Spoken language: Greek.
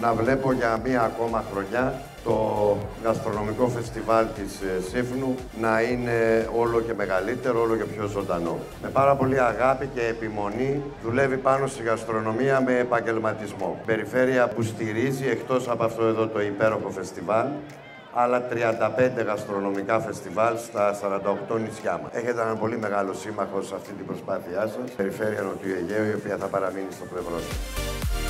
να βλέπω για μία ακόμα χρονιά το γαστρονομικό φεστιβάλ της ε, Σύφνου να είναι όλο και μεγαλύτερο, όλο και πιο ζωντανό. Με πάρα πολύ αγάπη και επιμονή δουλεύει πάνω στη γαστρονομία με επαγγελματισμό. Περιφέρεια που στηρίζει εκτός από αυτό εδώ το υπέροχο φεστιβάλ άλλα 35 γαστρονομικά φεστιβάλ στα 48 νησιά μας. Έχετε έναν πολύ μεγάλο σύμμαχο σε αυτή την προσπάθειά σας, Περιφέρεια Νοτιού Αιγαίου, η οποία θα παραμείνει στο πλευρό σας.